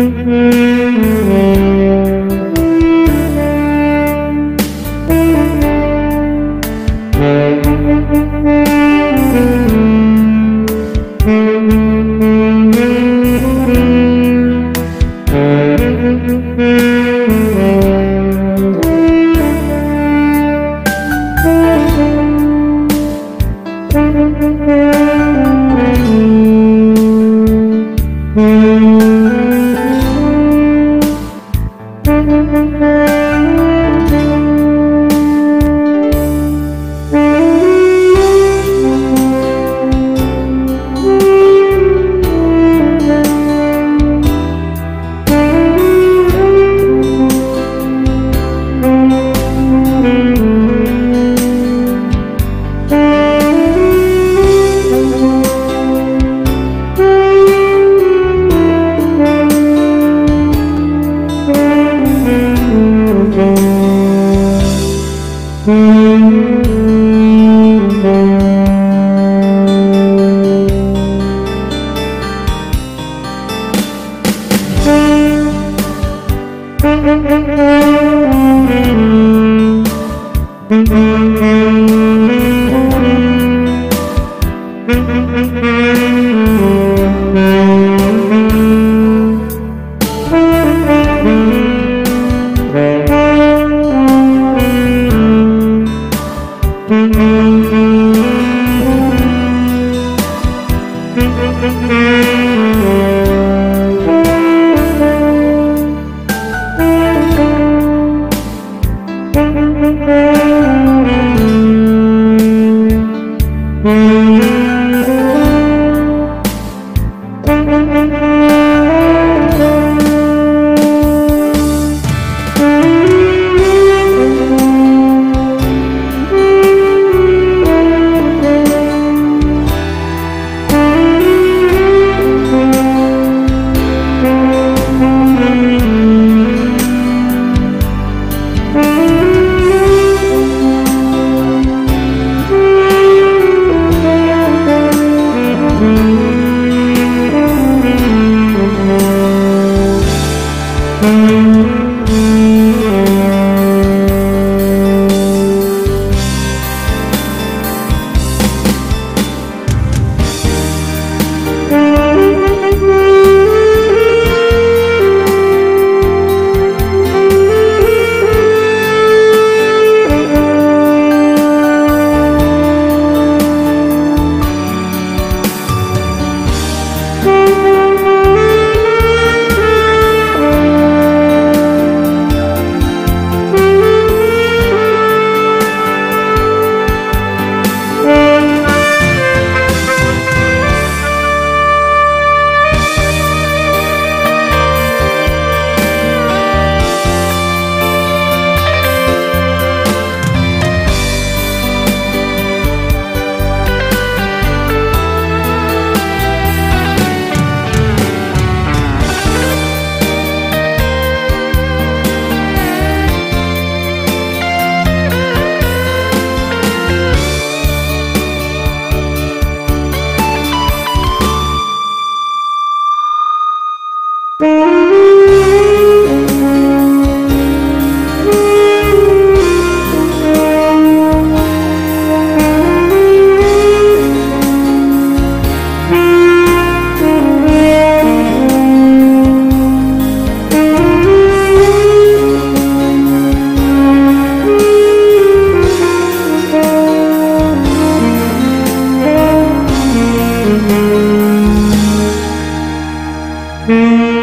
Música Thank Música